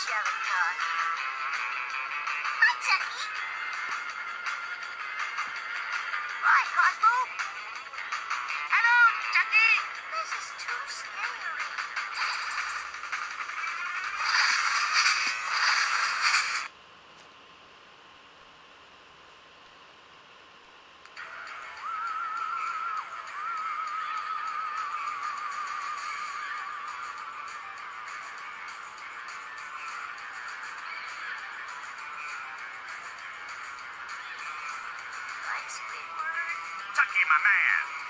Angelica. Hi, Chucky. Squidward. My man.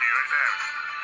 near and out.